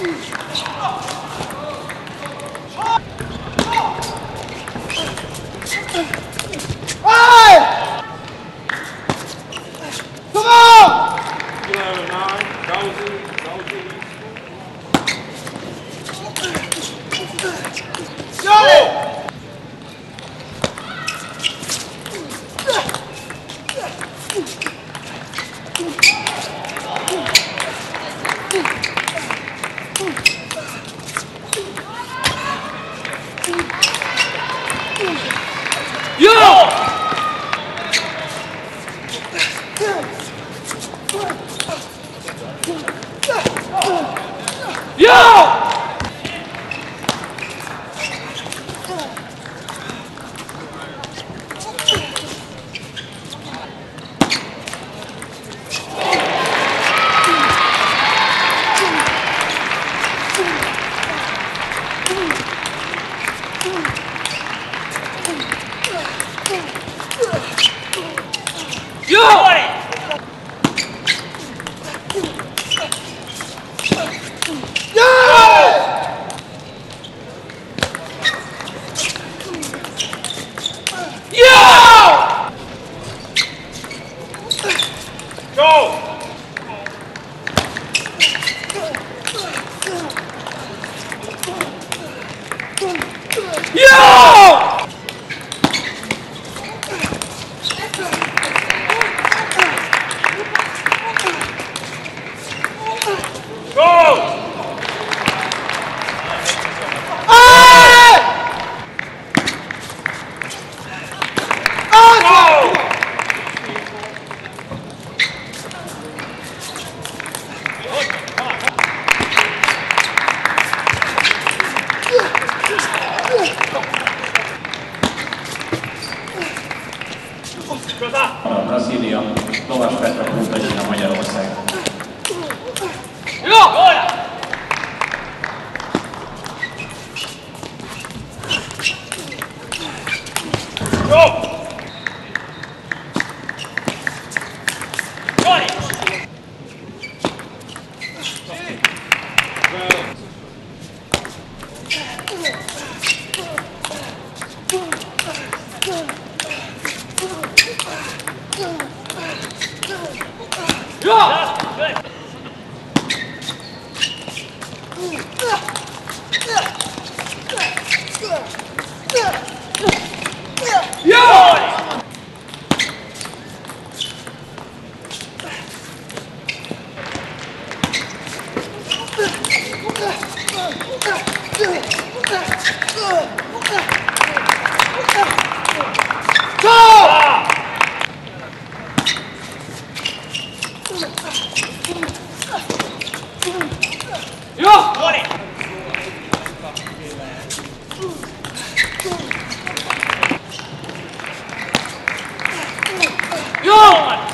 Prestige. Yeah! A Brazília, Lovas Petra Kultagyina Magyarország. Jó! Jó! Drop! Good. Yo!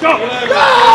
Go! Go!